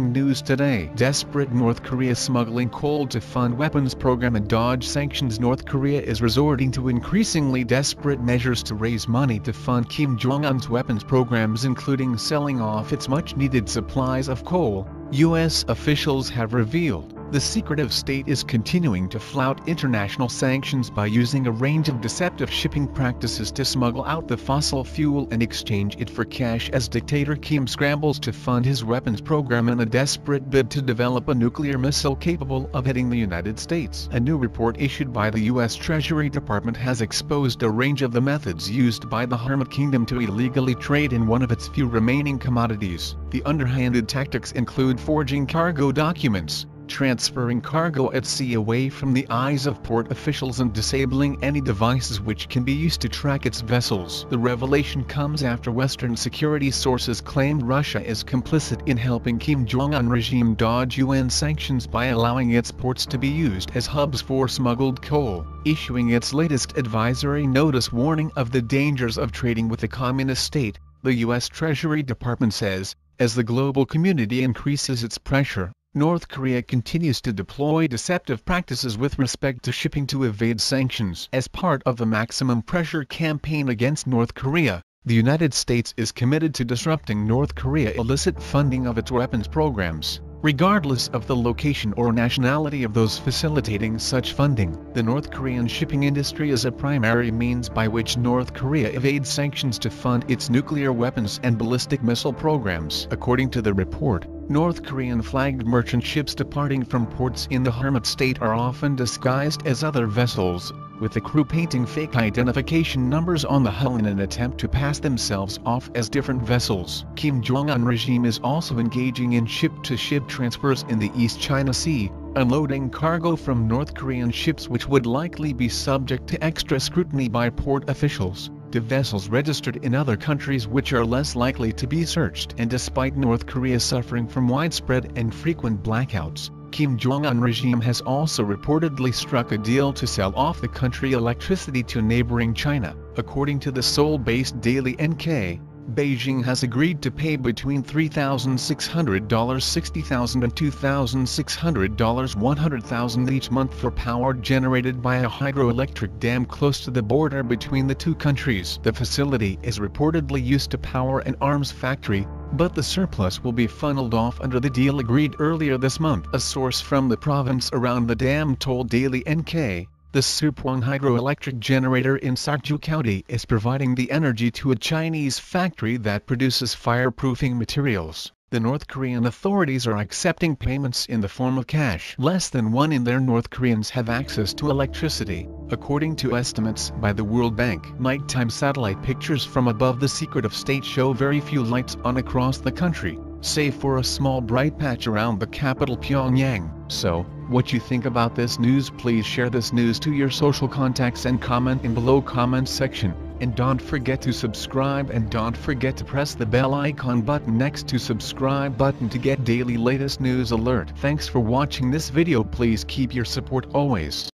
News Today. Desperate North Korea smuggling coal to fund weapons program and dodge sanctions North Korea is resorting to increasingly desperate measures to raise money to fund Kim Jong-un's weapons programs including selling off its much-needed supplies of coal, U.S. officials have revealed the secretive state is continuing to flout international sanctions by using a range of deceptive shipping practices to smuggle out the fossil fuel and exchange it for cash as dictator Kim scrambles to fund his weapons program in a desperate bid to develop a nuclear missile capable of hitting the United States. A new report issued by the U.S. Treasury Department has exposed a range of the methods used by the Hermit Kingdom to illegally trade in one of its few remaining commodities. The underhanded tactics include forging cargo documents, transferring cargo at sea away from the eyes of port officials and disabling any devices which can be used to track its vessels. The revelation comes after Western security sources claimed Russia is complicit in helping Kim Jong-un regime dodge UN sanctions by allowing its ports to be used as hubs for smuggled coal, issuing its latest advisory notice warning of the dangers of trading with a communist state, the U.S. Treasury Department says, as the global community increases its pressure North Korea continues to deploy deceptive practices with respect to shipping to evade sanctions. As part of the maximum pressure campaign against North Korea, the United States is committed to disrupting North Korea's illicit funding of its weapons programs regardless of the location or nationality of those facilitating such funding. The North Korean shipping industry is a primary means by which North Korea evades sanctions to fund its nuclear weapons and ballistic missile programs. According to the report, North Korean flagged merchant ships departing from ports in the Hermit State are often disguised as other vessels, with the crew painting fake identification numbers on the hull in an attempt to pass themselves off as different vessels. Kim Jong-un regime is also engaging in ship-to-ship -ship transfers in the East China Sea, unloading cargo from North Korean ships which would likely be subject to extra scrutiny by port officials to vessels registered in other countries which are less likely to be searched. And despite North Korea suffering from widespread and frequent blackouts, Kim Jong-un regime has also reportedly struck a deal to sell off the country electricity to neighboring China. According to the Seoul-based Daily NK, Beijing has agreed to pay between $3,600 $60,000 and $2,600 $100,000 each month for power generated by a hydroelectric dam close to the border between the two countries. The facility is reportedly used to power an arms factory, but the surplus will be funneled off under the deal agreed earlier this month. A source from the province around the dam told Daily NK, the Supung hydroelectric generator in Sakju County is providing the energy to a Chinese factory that produces fireproofing materials. The North Korean authorities are accepting payments in the form of cash. Less than one in their North Koreans have access to electricity, according to estimates by the World Bank. Nighttime satellite pictures from above the secret of state show very few lights on across the country, save for a small bright patch around the capital Pyongyang. So, what you think about this news please share this news to your social contacts and comment in below comment section. And don't forget to subscribe and don't forget to press the bell icon button next to subscribe button to get daily latest news alert. Thanks for watching this video please keep your support always.